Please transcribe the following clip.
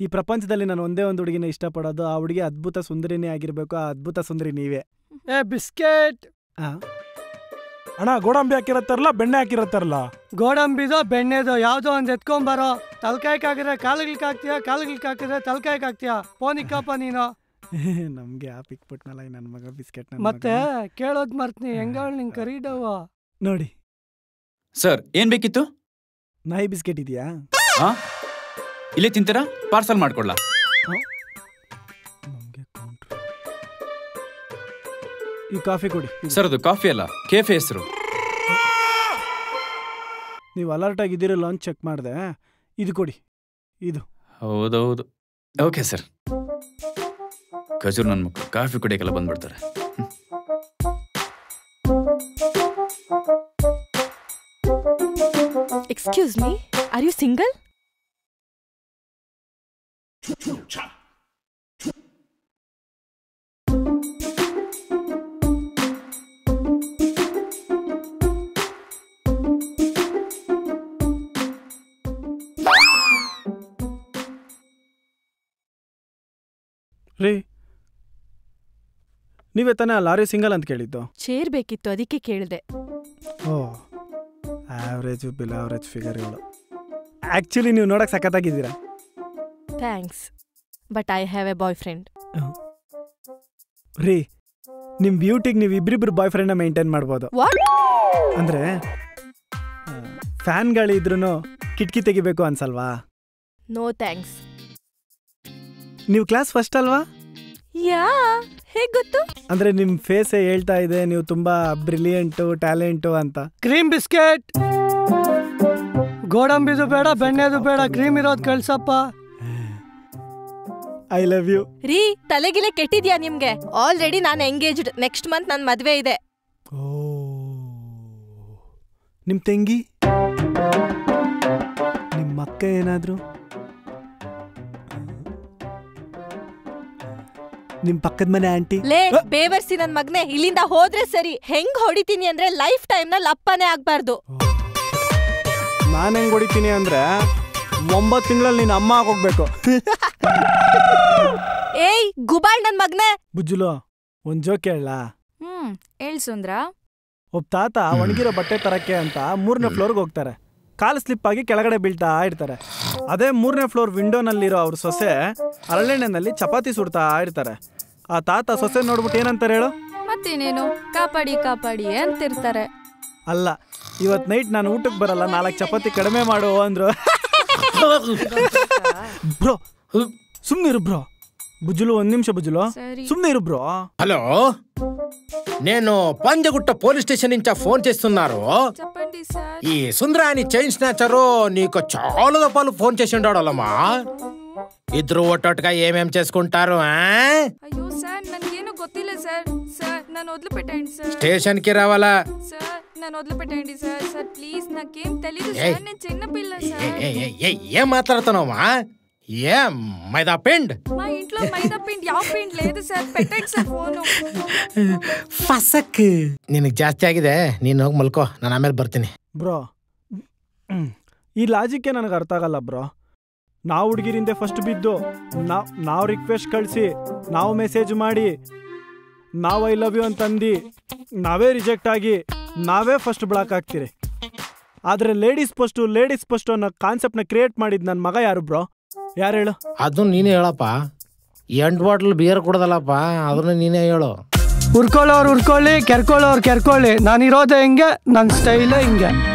ಈ ಪ್ರಪಂಚದಲ್ಲಿ ನಾನು ಒಂದೇ ಒಂದು ಹುಡುಗಿನ ಇಷ್ಟಪಡೋದು ಆ ಹುಡುಗಿ ಅದ್ಭುತ ಸುಂದರಿನೇ ಆಗಿರ್ಬೇಕು ಆ ಅದ್ಭುತ ಸುಂದರಿ ನೀವೇ. ಏ ಬಿಸ್ಕೆಟ್! ಅಣ್ಣ ಗೋಡಂಬಿ ಹಾಕಿರತ್ತಾರಲ್ಲ ಬೆಣ್ಣೆ ಹಾಕಿರತ್ತಾರಲ್ಲ? ಗೋಡಂಬಿದೋ ಬೆಣ್ಣೆದೋ ಯಾವ್ದೋ ಒಂದ್ ಎತ್ಕೊಂಬರೋ ತಲ್ಕಾಯ್ಕ್ ಹಾಕಿದ್ರೆ ಕಾಲುಗಳಿಗೆ ಹಾಕ್ತೀಯ ಕಾಲುಗಳಿಗೆ ಹಾಕಿದ್ರೆ ತಲ್ಕಾಯ್ಕ್ ಹಾಕ್ತೀಯ ಫೋನಿಕ್ಕಪ್ಪ ನೀನು. ನಮ್ಗೆ ಆ ಪಿಕ್ ಪುಟ್ನಲ್ಲ ಈ ನನ್ನ ಮಗ ಬಿಸ್ಕೆಟ್ ಮತ್ತೆ ಕೇಳೋದ್ ಮರ್ತೀನಿ ಹೆಂಗವಳ್ ನಿಂಗೆ ಕರೀಡವ ನೋಡಿ. ಸರ್ ಏನ್ ಬೇಕಿತ್ತು? ನಾಯಿ ಬಿಸ್ಕೆಟ್ ಇದೆಯಾ? ಹಾ ಇಲ್ಲೇ ತಿಂತೀರಾ? ಪಾರ್ಸಲ್ ಕೌಂಟ್ರ್ ಈ ಕಾಫಿ ಕೊಡಿ. ಸರ್ ಅದು ಕಾಫಿ ಅಲ್ಲ ಕೆಫೆ ಹೆಸರು. ನೀವು ಅಲರ್ಟ್ ಆಗಿದ್ದೀರಲ್ಲ ಅಂತ ಚೆಕ್ ಮಾಡಿದೆ. ಇದು ಕೊಡಿ. ಇದು. ಹೌದೌದು. ಓಕೆ ಸರ್ ಖಜೂರ್ ನನ್ನ ಮಕ್ಕಳು ಕಾಫಿ ಕುಡಿಯಕ್ಕೆಲ್ಲ ಬಂದ್ಬಿಡ್ತಾರೆ. Excuse me are you single? ರೀ ನೀವೇ ತಾನೇ ಆ ಲಾರಿ ಸಿಂಗಲ್ ಅಂತ ಕೇಳಿದ್ದು? ಚೇರ್ ಬೇಕಿತ್ತು ಅದಕ್ಕೆ ಕೇಳಿದೆ. ಓ ಆವ್ರೇಜು ಬಿಲ್ ಆವ್ರೇಜ್ ಫಿಗರ್ಗಳು ಆ್ಯಕ್ಚುಲಿ ನೀವು ನೋಡಕ್ಕೆ ಸಖತ್ತಾಗಿದ್ದೀರಾ? Thanks but I have a boyfriend ರೀ ನಿಮ್ಮ ಬ್ಯೂಟಿಗೆ ನೀವು ಇಬ್ರಿಬ್ರು ಬಾಯ್ ಫ್ರೆಂಡ್ನ ಮೇಂಟೈನ್ ಮಾಡ್ಬೋದು. ಅಂದರೆ ಫ್ಯಾನ್ಗಳಿದ್ರೂ ಕಿಟಕಿ ತೆಗಿಬೇಕು ಅನ್ಸಲ್ವಾ? ನೋ ಥ್ಯಾಂಕ್ಸ್ ನೀವು ಕ್ಲಾಸ್ ಫಸ್ಟ್ ಅಲ್ವಾ? ಯಾ ಹೇಗ್ ಗೊತ್ತು? ಅಂದರೆ ನಿಮ್ಮ ಫೇಸೇ ಹೇಳ್ತಾ ಇದೆ ನೀವು ತುಂಬ ಬ್ರಿಲಿಯಂಟು ಟ್ಯಾಲೆಂಟು ಅಂತ. ಕ್ರೀಮ್ ಬಿಸ್ಕೆಟ್ ಗೋಡಂಬಿದು ಬೇಡ ಬೆಣ್ಣೆದು ಬೇಡ ಕ್ರೀಮ್ ಇರೋದು ಕಳ್ಸಪ್ಪ. ಐ ಲವ್ ಯು ರೀ ತಲೆಗಿಲೆ ಕೆಟ್ಟಿದ್ಯಾ ನಿಮ್ಗೆ? ಆಲ್ರೆಡಿ ನಾನು ಎಂಗೇಜ್ಡ್ ನೆಕ್ಸ್ಟ್ ಮಂತ್ ನನ್ನ ಮದುವೆ ಇದೆ. ಓ. ನಿಮ್ಮ ತಂಗಿ? ನಿಮ್ಮ ಅಕ್ಕ ಏನಾದರೂ? ನಿಮ್ ಪಕ್ಕದ ಮನೆ ಆಂಟಿ? ಲೇ ಬೇವರ್ಸಿ ನನ್ ಮಗ್ನೆ ಇಲ್ಲಿಂದ ಹೋದ್ರೆ ಸರಿ. ಹೆಂಗ್ ಹೊಡಿತೀನಿ ಅಂದ್ರೆ ಲೈಫ್ ಟೈಮ್ನಲ್ಲಿ ಅಪ್ಪನೇ ಆಗ್ಬಾರ್ದು. ನಾನು ಹೆಂಗ್ ಹೊಡಿತೀನಿ ಅಂದ್ರೆ ಒಂಬತ್ತು ತಿಂಗಳಲ್ಲಿ ನೀನು ಅಮ್ಮ ಆಗೋಗ್ಬೇಕು ಏಯ್ ಗುಬಾಳ್ ನನ್ ಮಗ್ನೆ. ಬುಜ್ಜುಲು ಒಂದು ಜೋಕ್ ಹೇಳ. ಹ್ಮ್ ಹೇಳ್ ಸುಂದ್ರ. ಒಬ್ಬ ತಾತ ಒಣಗಿರೋ ಬಟ್ಟೆ ತರಕ್ಕೆ ಅಂತ ಮೂರನೇ ಫ್ಲೋರ್ಗೆ ಹೋಗ್ತಾರೆ. ಕಾಲು ಸ್ಲಿಪ್ ಆಗಿ ಕೆಳಗಡೆ ಬೀಳ್ತಾ ಇರ್ತಾರೆ. ಅದೇ ಮೂರನೇ ಫ್ಲೋರ್ ವಿಂಡೋನಲ್ಲಿರೋ ಅವ್ರ ಸೊಸೆ ಅರಳೆಣ್ಣೆನಲ್ಲಿ ಚಪಾತಿ ಸುಡ್ತಾ ಇರ್ತಾರೆ. ಆ ತಾತ ಸೊಸೆ ನೋಡ್ಬಿಟ್ಟು ಏನಂತಾರೆ ಹೇಳು? ಮತ್ತೇನೇನು? ಕಾಪಾಡಿ ಕಾಪಾಡಿ ಅಂತಿರ್ತಾರೆ. ಅಲ್ಲ ಇವತ್ತು ನೈಟ್ ನಾನು ಊಟಕ್ಕೆ ಬರಲ್ಲ ನಾಲ್ಕು ಚಪಾತಿ ಕಡಿಮೆ ಮಾಡು ಅಂದ್ರು. ಬ್ರೋ ಸುಮ್ಮನೆ ಇರು ಬ್ರೋ. ಬುಜ್ಜುಲು ಒಂದ್ ನಿಮಿಷ ಬುಜ್ಜುಲು సరే ಸುಮ್ಮನೆ ఇరు బ్రో హలో నేను పంజగుట్ట పోలీస్ స్టేషన్ నుంచి ఫోన్ చేస్తున్నారు చెప్పండి సార్ ఈ సుందరాని చైన్ స్నాచరు నీకు చాలా దఫాలు ఫోన్ చేసి ఉండడమ్మా ఇద్దరు ఒట్టొట్టుగా ఏమేం చేసుకుంటారు ఆ? అయ్యో సార్ ನನಗೇನು ಗೊತ್ತಿಲ್ಲ ಸರ್ ಸರ್ ನಾನು వదిలిపెట్టండి సార్ స్టేషన్ కి రావాలా సార్ నన్ను వదిలిపెట్టండి సార్ సార్ ప్లీజ్ నాకేం తెలీదు ఏయ్. సార్ నేను చిన్నపిల్ల ఏ- సార్ ఏ- ఏ- ఏ- ఏం మాట్లాడుతున్నావా ఏం మైదా పిండ్ మా ఇంట్లో మైదా పిండి ಯಾವ పిండి లేదు సార్ పెట్టండి సార్ ఫోను ಫಸಕ್ ನಿನಗೆ ಜಾಸ್ತಿ ಆಗಿದೆ ನೀನು ಹೋಗಿ ಮಲ್ಕೋ ನಾನು ಆಮೇಲೆ ಬರ್ತೀನಿ ಬ್ರೋ ಈ ಲಾಜಿಕ್ಕೆ ನನಗೆ ಅರ್ಥ ಆಗಲ್ಲ ಬ್ರೋ ನಾವು ಹುಡುಗಿರಿಂದ ಫಸ್ಟ್ ಬಿದ್ದು ನಾವು ನಾವು ರಿಕ್ವೆಸ್ಟ್ ಕಳಿಸಿ ನಾವು ಮೆಸೇಜ್ ಮಾಡಿ ನಾವು ಐ ಲವ್ ಯು ಅಂತಂದು ನಾವೇ ರಿಜೆಕ್ಟ್ ಆಗಿ ನಾವೇ ಫಸ್ಟ್ ಬ್ಲಾಕ್ ಆಗ್ತೀರಿ ಆದರೆ ಲೇಡೀಸ್ ಫಸ್ಟು ಲೇಡೀಸ್ ಫಸ್ಟು ಅನ್ನೋ ಕಾನ್ಸೆಪ್ಟ್ನ ಕ್ರಿಯೇಟ್ ಮಾಡಿದ್ದು ನನ್ನ ಮಗ ಯಾರು ಬ್ರೋ ಯಾರು ಹೇಳು? ಅದು ನೀನೇ ಹೇಳಪ್ಪ. ಎಂಟು ಬಾಟ್ಲ್ ಬಿಯರ್ ಕೊಡೋದಲ್ಲಪ್ಪ ಅದನ್ನ ನೀನೇ ಹೇಳು. ಉರ್ಕೊಳ್ಳೋರು ಉರ್ಕೊಳ್ಳಿ ಕೆರ್ಕೊಳ್ಳೋರು ಕೆರ್ಕೊಳ್ಳಿ. ನಾನು ಇರೋದೇ ಹಿಂಗೆ ನನ್ನ ಸ್ಟೈಲೇ ಹಿಂಗೆ.